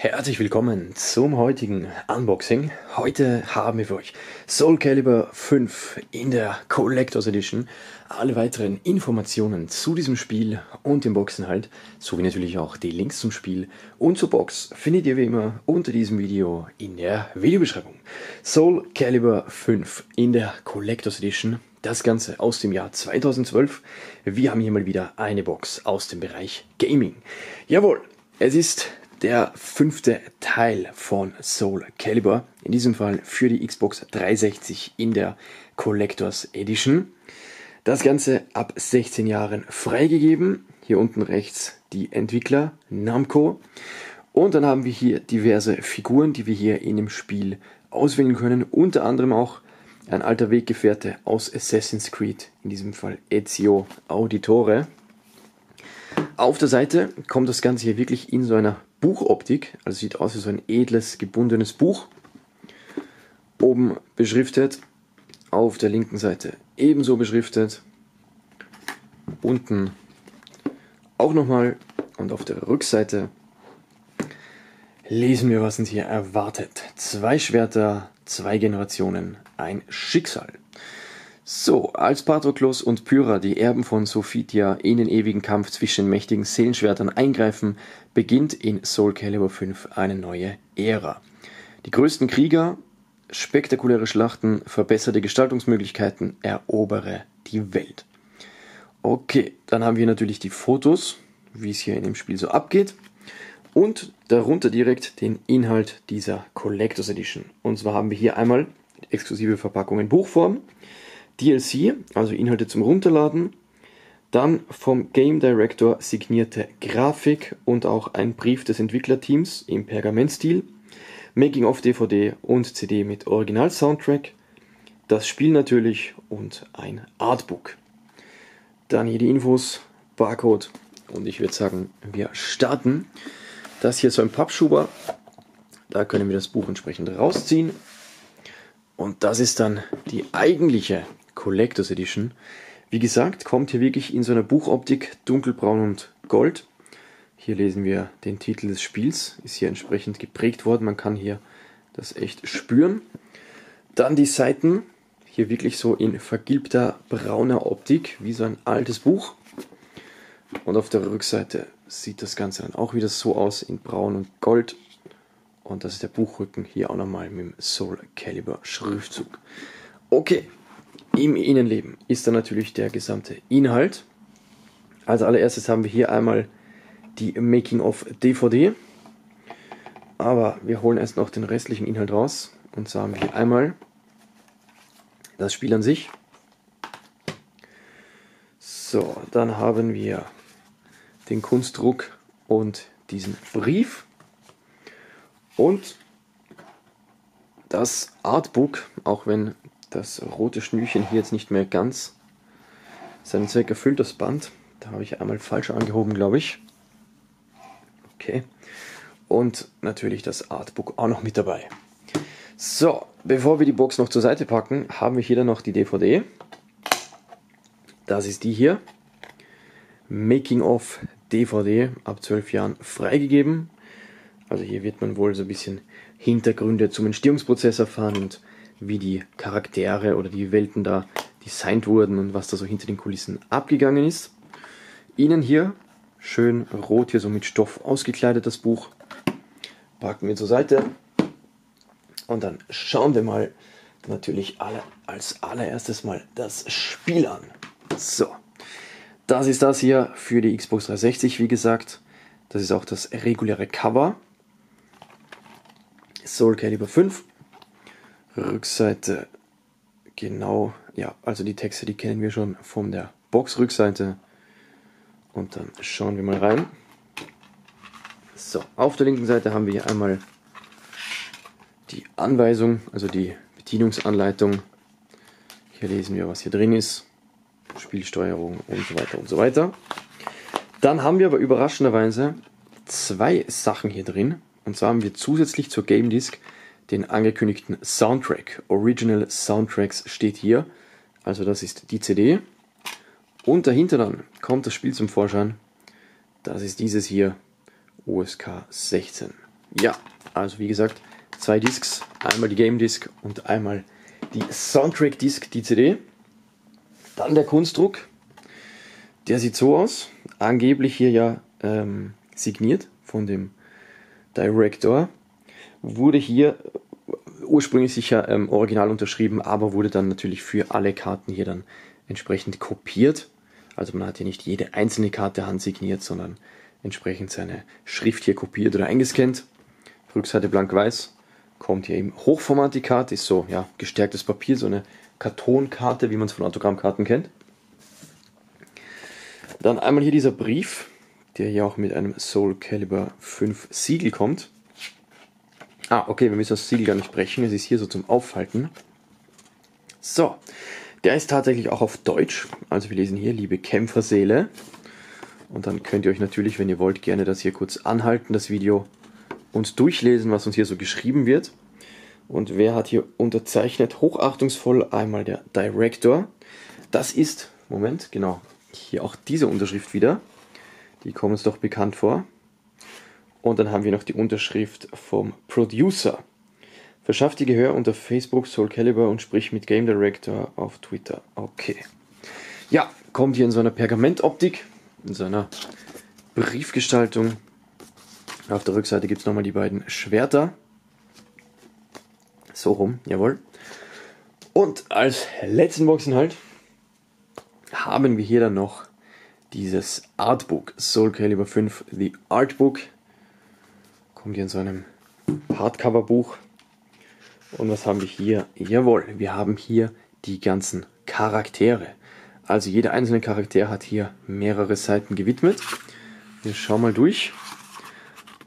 Herzlich willkommen zum heutigen Unboxing. Heute haben wir für euch Soul Calibur 5 in der Collectors Edition. Alle weiteren Informationen zu diesem Spiel und dem Boxinhalt, sowie natürlich auch die Links zum Spiel und zur Box, findet ihr wie immer unter diesem Video in der Videobeschreibung. Soul Calibur 5 in der Collectors Edition. Das Ganze aus dem Jahr 2012. Wir haben hier mal wieder eine Box aus dem Bereich Gaming. Jawohl, es ist der fünfte Teil von Soul Calibur. In diesem Fall für die Xbox 360 in der Collectors Edition. Das Ganze ab 16 Jahren freigegeben. Hier unten rechts die Entwickler Namco. Und dann haben wir hier diverse Figuren, die wir hier in dem Spiel auswählen können. Unter anderem auch ein alter Weggefährte aus Assassin's Creed, in diesem Fall Ezio Auditore. Auf der Seite kommt das Ganze hier wirklich in so einer Buchoptik, also sieht aus wie so ein edles, gebundenes Buch. Oben beschriftet, auf der linken Seite ebenso beschriftet. Unten auch nochmal und auf der Rückseite lesen wir, was uns hier erwartet. Zwei Schwerter, zwei Generationen, ein Schicksal. So, als Patroklos und Pyra, die Erben von Sophitia, in den ewigen Kampf zwischen mächtigen Seelenschwertern eingreifen, beginnt in Soul Calibur 5 eine neue Ära. Die größten Krieger, spektakuläre Schlachten, verbesserte Gestaltungsmöglichkeiten, erobere die Welt. Okay, dann haben wir natürlich die Fotos, wie es hier in dem Spiel so abgeht. Und darunter direkt den Inhalt dieser Collectors Edition. Und zwar haben wir hier einmal exklusive Verpackung in Buchform DLC, also Inhalte zum Runterladen, dann vom Game Director signierte Grafik und auch ein Brief des Entwicklerteams im Pergamentstil, Making-of DVD und CD mit Original-Soundtrack, das Spiel natürlich und ein Artbook. Dann hier die Infos, Barcode und ich würde sagen, wir starten. Das hier ist so ein Pappschuber, da können wir das Buch entsprechend rausziehen. Und das ist dann die eigentliche Collectors Edition. Wie gesagt, kommt hier wirklich in so einer Buchoptik dunkelbraun und gold. Hier lesen wir den Titel des Spiels, ist hier entsprechend geprägt worden. Man kann hier das echt spüren. Dann die Seiten, hier wirklich so in vergilbter brauner Optik, wie so ein altes Buch. Und auf der Rückseite sieht das Ganze dann auch wieder so aus in braun und gold. Und das ist der Buchrücken hier auch nochmal mit dem Soul Calibur Schriftzug. Okay, im Innenleben ist dann natürlich der gesamte Inhalt. Als allererstes haben wir hier einmal die Making-of DVD. Aber wir holen erst noch den restlichen Inhalt raus. Und zwar haben wir hier einmal das Spiel an sich. So, dann haben wir den Kunstdruck und diesen Brief. Und das Artbook, auch wenn das rote Schnürchen hier jetzt nicht mehr ganz seinen Zweck erfüllt, das Band. Da habe ich einmal falsch angehoben, glaube ich. Okay. Und natürlich das Artbook auch noch mit dabei. So, bevor wir die Box noch zur Seite packen, haben wir hier dann noch die DVD. Das ist die hier. Making of DVD ab 12 Jahren freigegeben. Also hier wird man wohl so ein bisschen Hintergründe zum Entstehungsprozess erfahren und wie die Charaktere oder die Welten da designt wurden und was da so hinter den Kulissen abgegangen ist. Ihnen hier schön rot hier so mit Stoff ausgekleidet das Buch. Packen wir zur Seite und dann schauen wir mal natürlich alle, als allererstes mal das Spiel an. So, das ist das hier für die Xbox 360, wie gesagt. Das ist auch das reguläre Cover. Soul Calibur 5 Rückseite genau, ja, also die Texte, die kennen wir schon von der Box-Rückseite. Und dann schauen wir mal rein. So, auf der linken Seite haben wir hier einmal die Anweisung, also die Bedienungsanleitung. Hier lesen wir, was hier drin ist. Spielsteuerung und so weiter und so weiter. Dann haben wir aber überraschenderweise zwei Sachen hier drin. Und zwar haben wir zusätzlich zur Game Disk den angekündigten Soundtrack. Original Soundtracks steht hier. Also das ist die CD. Und dahinter dann kommt das Spiel zum Vorschein. Das ist dieses hier, OSK 16. Ja, also wie gesagt, zwei Discs, einmal die Game Disc und einmal die Soundtrack Disc, die CD. Dann der Kunstdruck, der sieht so aus, angeblich hier ja ähm, signiert von dem Director, wurde hier ursprünglich sicher ähm, original unterschrieben, aber wurde dann natürlich für alle Karten hier dann entsprechend kopiert. Also man hat hier nicht jede einzelne Karte handsigniert, sondern entsprechend seine Schrift hier kopiert oder eingescannt. Rückseite blank-weiß. Kommt hier eben Hochformat die Karte, ist so ja gestärktes Papier, so eine Kartonkarte, wie man es von Autogrammkarten kennt. Dann einmal hier dieser Brief, der hier auch mit einem Soul Calibur 5 Siegel kommt. Ah, okay, wir müssen das Siegel gar nicht brechen, es ist hier so zum Aufhalten. So, der ist tatsächlich auch auf Deutsch, also wir lesen hier, liebe Kämpferseele. Und dann könnt ihr euch natürlich, wenn ihr wollt, gerne das hier kurz anhalten, das Video, und durchlesen, was uns hier so geschrieben wird. Und wer hat hier unterzeichnet? Hochachtungsvoll einmal der Director. Das ist, Moment, genau, hier auch diese Unterschrift wieder. Die kommen uns doch bekannt vor. Und dann haben wir noch die Unterschrift vom Producer. Verschaff dir Gehör unter Facebook Soul Calibur und sprich mit Game Director auf Twitter. Okay. Ja, kommt hier in so einer Pergamentoptik, in seiner Briefgestaltung. Auf der Rückseite gibt es nochmal die beiden Schwerter. So rum, jawohl. Und als letzten Boxinhalt haben wir hier dann noch dieses Artbook Soul Calibur 5 The Artbook. Kommt hier in so einem Hardcover-Buch. Und was haben wir hier? Jawohl, wir haben hier die ganzen Charaktere. Also jeder einzelne Charakter hat hier mehrere Seiten gewidmet. Wir schauen mal durch.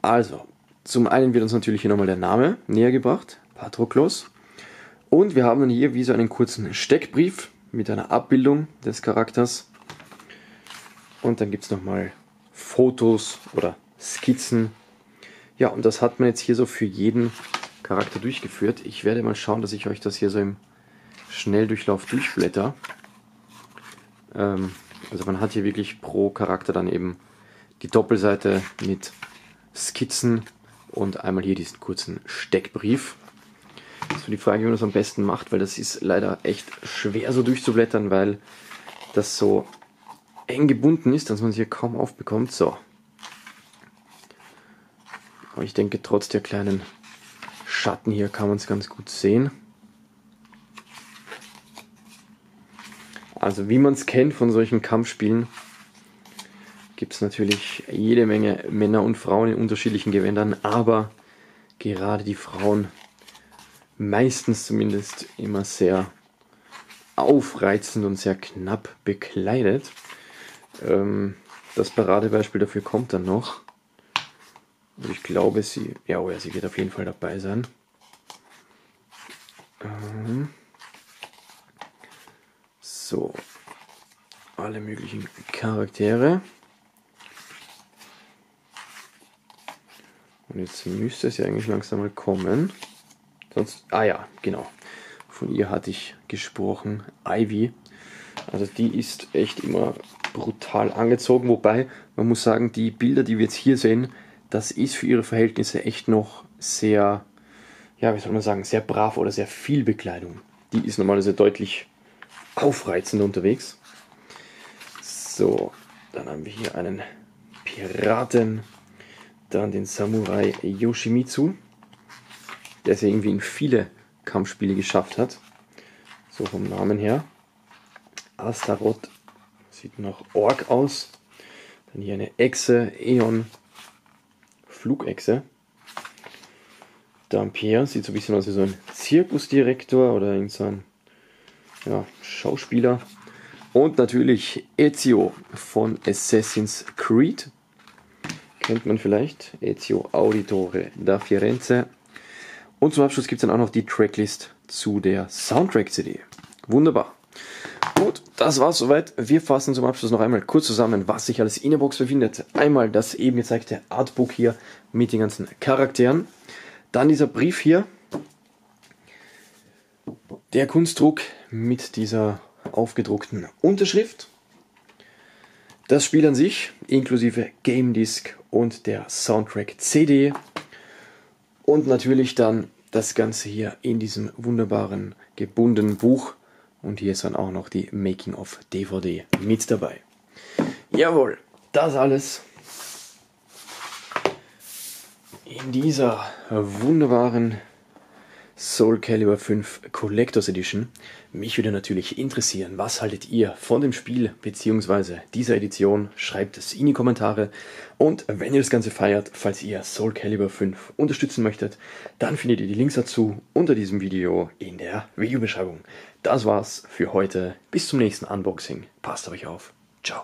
Also, zum einen wird uns natürlich hier nochmal der Name näher gebracht, Patroklos. Und wir haben dann hier wie so einen kurzen Steckbrief mit einer Abbildung des Charakters. Und dann gibt es nochmal Fotos oder Skizzen. Ja, und das hat man jetzt hier so für jeden Charakter durchgeführt. Ich werde mal schauen, dass ich euch das hier so im Schnelldurchlauf durchblätter. Ähm, also man hat hier wirklich pro Charakter dann eben die Doppelseite mit Skizzen und einmal hier diesen kurzen Steckbrief. Das ist die Frage, wie man das am besten macht, weil das ist leider echt schwer so durchzublättern, weil das so eng gebunden ist, dass man es hier kaum aufbekommt. So. Aber ich denke, trotz der kleinen Schatten hier kann man es ganz gut sehen. Also wie man es kennt von solchen Kampfspielen, gibt es natürlich jede Menge Männer und Frauen in unterschiedlichen Gewändern, aber gerade die Frauen meistens zumindest immer sehr aufreizend und sehr knapp bekleidet. Ähm, das Paradebeispiel dafür kommt dann noch. Ich glaube, sie, ja, oh ja, sie wird auf jeden Fall dabei sein. Ähm, so, alle möglichen Charaktere. Und jetzt müsste es ja eigentlich langsam mal kommen. Sonst, ah ja, genau. Von ihr hatte ich gesprochen. Ivy. Also die ist echt immer brutal angezogen. Wobei, man muss sagen, die Bilder, die wir jetzt hier sehen, das ist für ihre Verhältnisse echt noch sehr, ja, wie soll man sagen, sehr brav oder sehr viel Bekleidung. Die ist normalerweise deutlich aufreizender unterwegs. So, dann haben wir hier einen Piraten dann den Samurai Yoshimitsu, der es ja irgendwie in viele Kampfspiele geschafft hat. So vom Namen her. Astaroth sieht noch Ork aus. Dann hier eine Echse, Eon, Flugechse. Dampier sieht so ein bisschen aus wie so ein Zirkusdirektor oder irgend so ein ja, Schauspieler. Und natürlich Ezio von Assassin's Creed. Kennt man vielleicht. Ezio Auditore da Firenze. Und zum Abschluss gibt es dann auch noch die Tracklist zu der Soundtrack-CD. Wunderbar. Gut, das war's soweit. Wir fassen zum Abschluss noch einmal kurz zusammen, was sich alles in der Box befindet. Einmal das eben gezeigte Artbook hier mit den ganzen Charakteren. Dann dieser Brief hier. Der Kunstdruck mit dieser aufgedruckten Unterschrift. Das Spiel an sich, inklusive Game Disc und der Soundtrack CD. Und natürlich dann das Ganze hier in diesem wunderbaren gebundenen Buch. Und hier ist dann auch noch die Making of DVD mit dabei. Jawohl, das alles in dieser wunderbaren Soul Calibur 5 Collectors Edition. Mich würde natürlich interessieren, was haltet ihr von dem Spiel bzw. dieser Edition? Schreibt es in die Kommentare. Und wenn ihr das Ganze feiert, falls ihr Soul Calibur 5 unterstützen möchtet, dann findet ihr die Links dazu unter diesem Video in der Videobeschreibung. Das war's für heute. Bis zum nächsten Unboxing. Passt auf euch auf. Ciao.